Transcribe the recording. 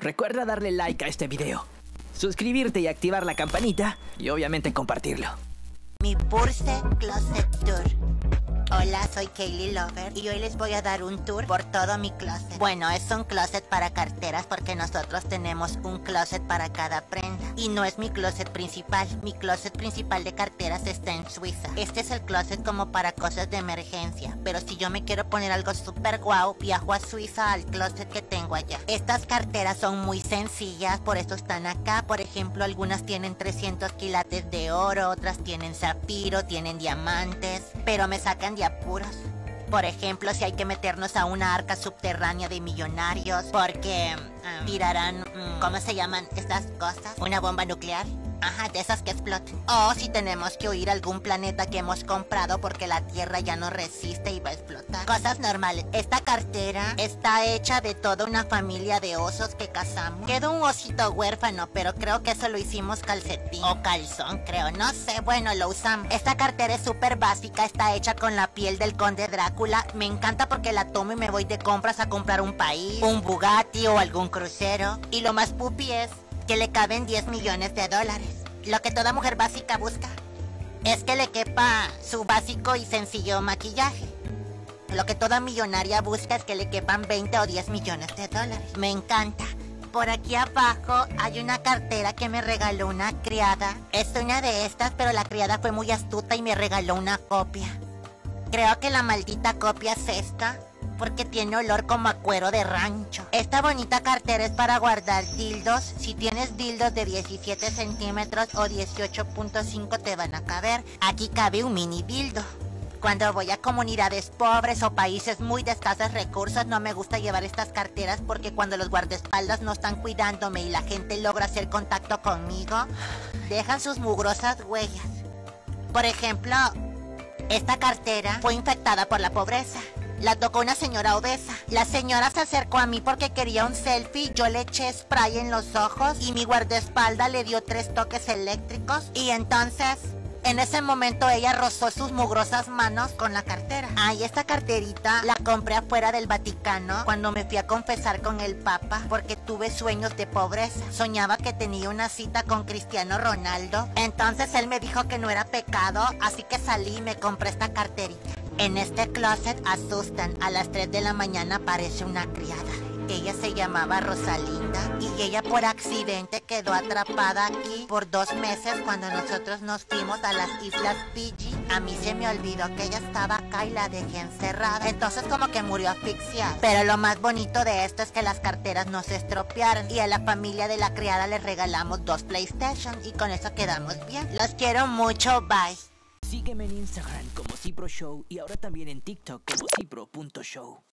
Recuerda darle like a este video, suscribirte y activar la campanita y obviamente compartirlo. Mi Burse Closet Tour. Hola, soy Kaylee Lover y hoy les voy a dar un tour por todo mi closet. Bueno, es un closet para carteras porque nosotros tenemos un closet para cada prenda. Y no es mi closet principal, mi closet principal de carteras está en Suiza. Este es el closet como para cosas de emergencia, pero si yo me quiero poner algo súper guau, viajo a Suiza al closet que tengo allá. Estas carteras son muy sencillas, por eso están acá. Por ejemplo, algunas tienen 300 quilates de oro, otras tienen zafiro, tienen diamantes, pero me sacan de Por ejemplo, si hay que meternos a una arca subterránea de millonarios porque mm, tirarán, mm, ¿cómo se llaman estas cosas? ¿Una bomba nuclear? Ajá, de esas que exploten. O si tenemos que huir a algún planeta que hemos comprado porque la Tierra ya no resiste y va a explotar. Cosas normales. Esta cartera está hecha de toda una familia de osos que cazamos. Quedó un osito huérfano, pero creo que eso lo hicimos calcetín. O calzón, creo. No sé, bueno, lo usamos. Esta cartera es súper básica, está hecha con la piel del conde Drácula. Me encanta porque la tomo y me voy de compras a comprar un país, un Bugatti o algún crucero. Y lo más pupi es que le caben 10 millones de dólares. Lo que toda mujer básica busca es que le quepa su básico y sencillo maquillaje. Lo que toda millonaria busca es que le quepan 20 o 10 millones de dólares. Me encanta. Por aquí abajo hay una cartera que me regaló una criada. Es una de estas, pero la criada fue muy astuta y me regaló una copia. Creo que la maldita copia es esta porque tiene olor como a cuero de rancho. Esta bonita cartera es para guardar dildos. Si tienes dildos de 17 centímetros o 18.5 te van a caber. Aquí cabe un mini dildo. Cuando voy a comunidades pobres o países muy de escasos recursos no me gusta llevar estas carteras porque cuando los guardaespaldas no están cuidándome y la gente logra hacer contacto conmigo, dejan sus mugrosas huellas. Por ejemplo, esta cartera fue infectada por la pobreza. La tocó una señora obesa. La señora se acercó a mí porque quería un selfie. Yo le eché spray en los ojos y mi guardaespaldas le dio tres toques eléctricos. Y entonces, en ese momento ella rozó sus mugrosas manos con la cartera. Ay, esta carterita la compré afuera del Vaticano cuando me fui a confesar con el Papa porque tuve sueños de pobreza. Soñaba que tenía una cita con Cristiano Ronaldo. Entonces él me dijo que no era pecado, así que salí y me compré esta carterita. En este closet asustan. A las 3 de la mañana aparece una criada. Ella se llamaba Rosalinda y ella por accidente quedó atrapada aquí por dos meses cuando nosotros nos fuimos a las Islas Fiji. A mí se me olvidó que ella estaba acá y la dejé encerrada. Entonces como que murió asfixiada. Pero lo más bonito de esto es que las carteras no se estropearon y a la familia de la criada les regalamos dos PlayStation y con eso quedamos bien. Los quiero mucho, bye. Sígueme en Instagram como Cipro Show y ahora también en TikTok como Cipro.show.